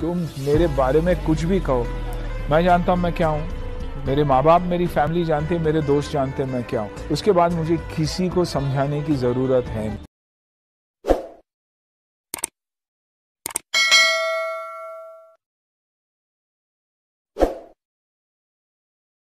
तुम मेरे बारे में कुछ भी कहो। मैं जानता हूँ मैं क्या हूँ। मेरे माँ बाप मेरी फैमिली जानते मेरे दोस्त जानते मैं क्या हूँ। उसके बाद मुझे किसी को समझाने की ज़रूरत है